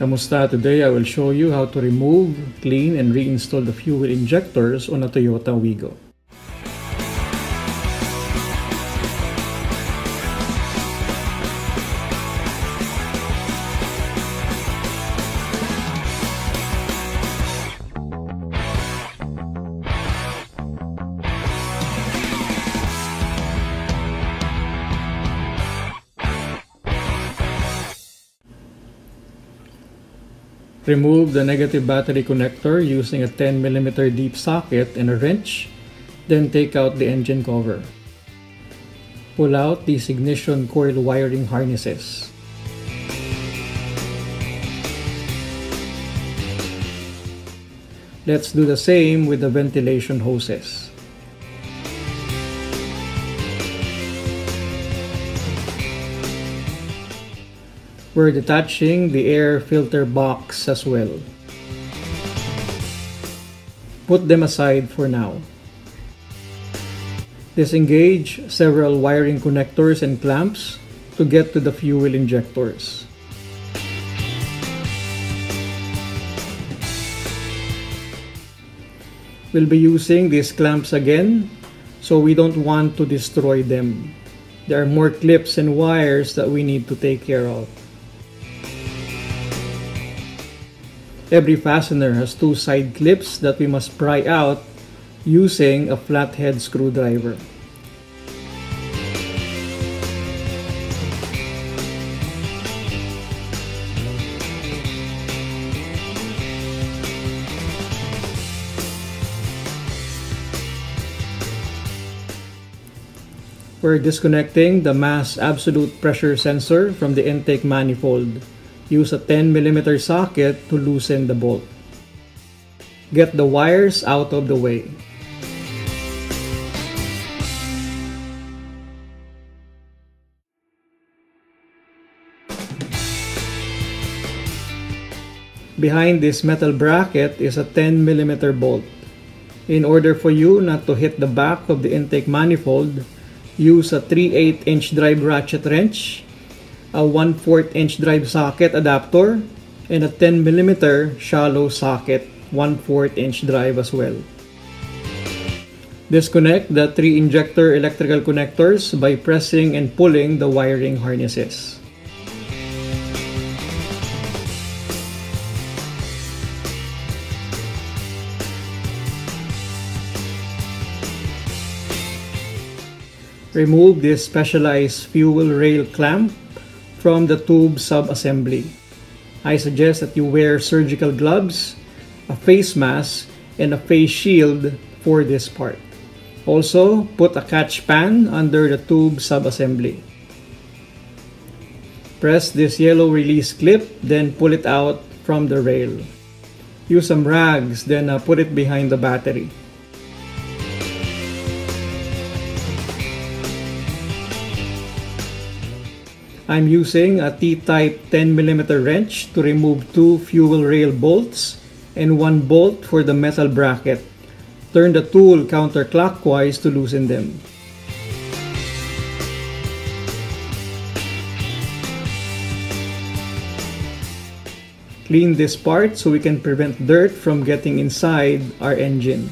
Kamusta? Today I will show you how to remove, clean, and reinstall the fuel injectors on a Toyota Wigo. Remove the negative battery connector using a 10mm deep socket and a wrench, then take out the engine cover. Pull out these ignition coil wiring harnesses. Let's do the same with the ventilation hoses. We're detaching the air filter box as well. Put them aside for now. Disengage several wiring connectors and clamps to get to the fuel injectors. We'll be using these clamps again so we don't want to destroy them. There are more clips and wires that we need to take care of. Every fastener has two side clips that we must pry out using a flathead screwdriver. We're disconnecting the mass absolute pressure sensor from the intake manifold. Use a 10mm socket to loosen the bolt. Get the wires out of the way. Behind this metal bracket is a 10mm bolt. In order for you not to hit the back of the intake manifold, use a 3 8 inch drive ratchet wrench a 1 4 inch drive socket adapter, and a 10 millimeter shallow socket 1 4 inch drive as well. Disconnect the three injector electrical connectors by pressing and pulling the wiring harnesses. Remove this specialized fuel rail clamp from the tube sub-assembly. I suggest that you wear surgical gloves, a face mask, and a face shield for this part. Also, put a catch pan under the tube sub-assembly. Press this yellow release clip, then pull it out from the rail. Use some rags, then uh, put it behind the battery. I'm using a T-type 10mm wrench to remove two fuel rail bolts and one bolt for the metal bracket. Turn the tool counterclockwise to loosen them. Clean this part so we can prevent dirt from getting inside our engine.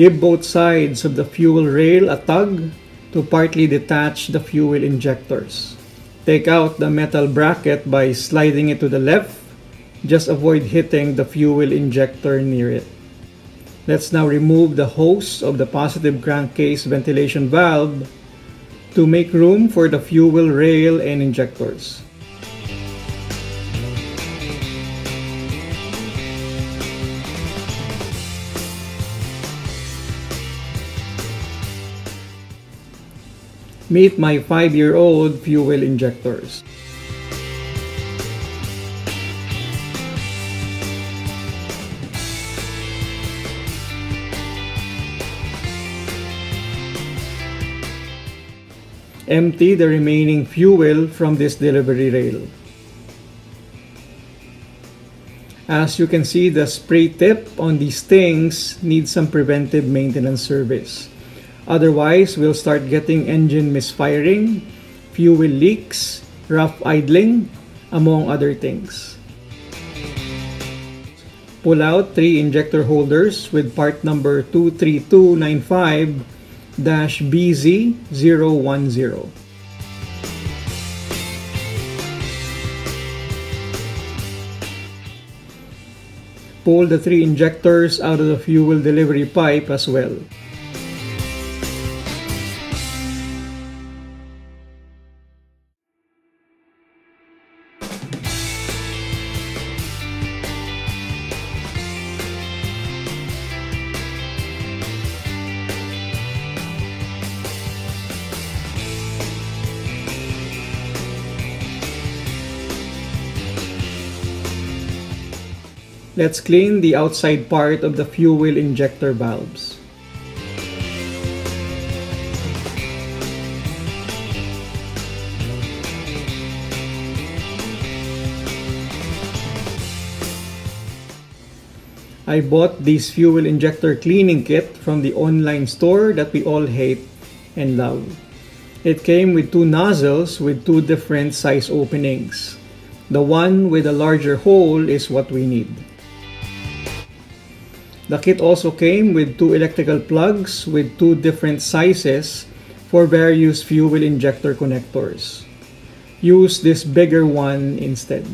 Give both sides of the fuel rail a tug to partly detach the fuel injectors. Take out the metal bracket by sliding it to the left. Just avoid hitting the fuel injector near it. Let's now remove the hose of the positive crankcase ventilation valve to make room for the fuel rail and injectors. Meet my 5-year-old fuel injectors. Empty the remaining fuel from this delivery rail. As you can see, the spray tip on these things needs some preventive maintenance service. Otherwise, we'll start getting engine misfiring, fuel leaks, rough idling, among other things. Pull out three injector holders with part number 23295-BZ010. Pull the three injectors out of the fuel delivery pipe as well. Let's clean the outside part of the fuel injector valves. I bought this fuel injector cleaning kit from the online store that we all hate and love. It came with two nozzles with two different size openings. The one with a larger hole is what we need. The kit also came with two electrical plugs with two different sizes for various fuel injector connectors. Use this bigger one instead.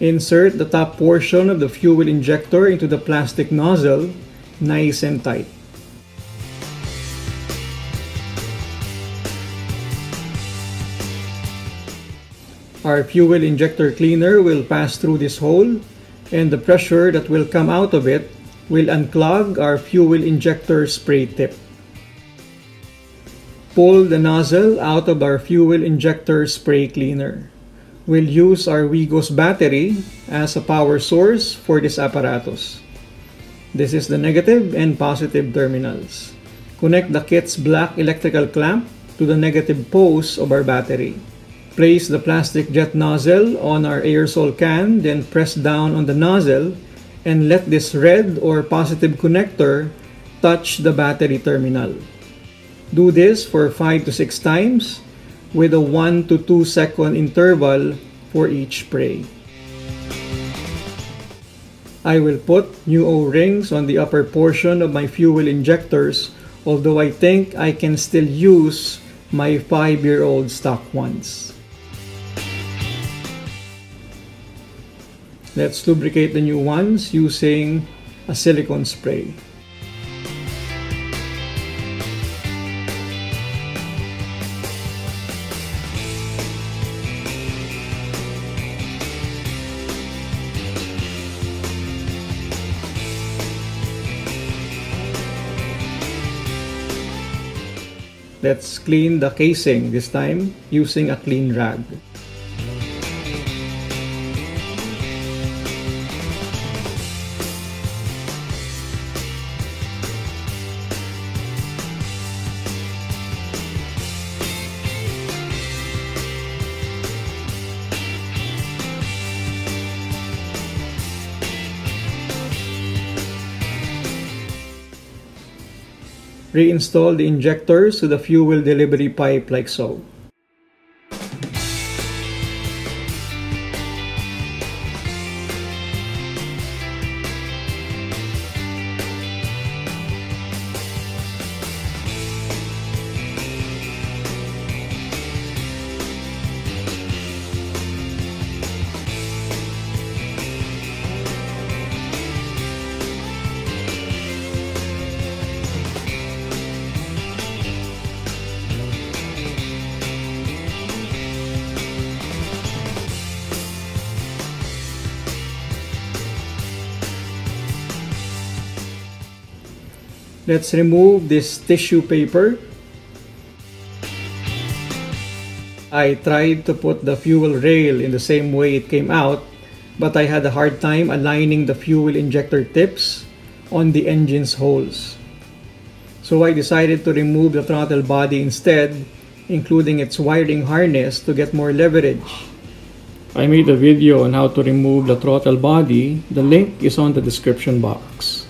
Insert the top portion of the fuel injector into the plastic nozzle, nice and tight. Our fuel injector cleaner will pass through this hole and the pressure that will come out of it will unclog our fuel injector spray tip. Pull the nozzle out of our fuel injector spray cleaner. We'll use our Wigos battery as a power source for this apparatus. This is the negative and positive terminals. Connect the kit's black electrical clamp to the negative pose of our battery. Place the plastic jet nozzle on our aerosol can, then press down on the nozzle and let this red or positive connector touch the battery terminal. Do this for 5 to 6 times with a 1 to 2 second interval for each spray. I will put new O-rings on the upper portion of my fuel injectors although I think I can still use my 5-year-old stock ones. Let's lubricate the new ones using a silicone spray. Let's clean the casing this time using a clean rag. Reinstall the injectors to the fuel delivery pipe like so. Let's remove this tissue paper. I tried to put the fuel rail in the same way it came out, but I had a hard time aligning the fuel injector tips on the engine's holes. So I decided to remove the throttle body instead including its wiring harness to get more leverage. I made a video on how to remove the throttle body. The link is on the description box.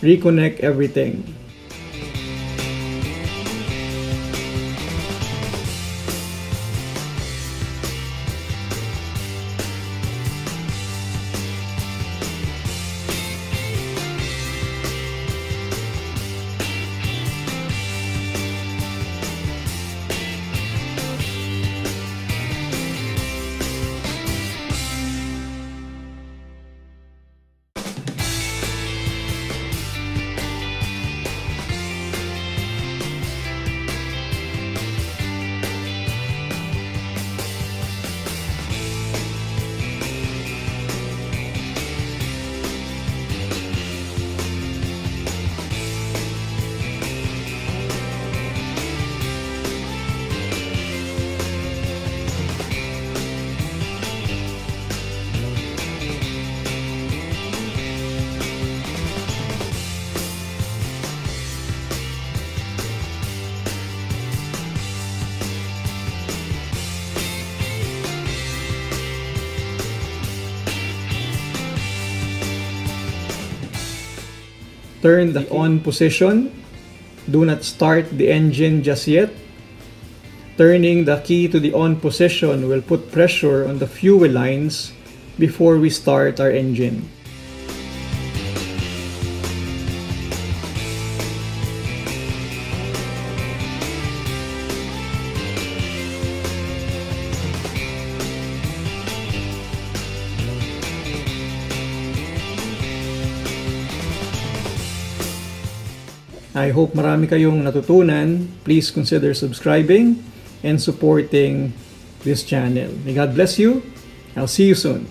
Reconnect everything. Turn the on position. Do not start the engine just yet. Turning the key to the on position will put pressure on the fuel lines before we start our engine. I hope marami kayong natutunan. Please consider subscribing and supporting this channel. May God bless you. I'll see you soon.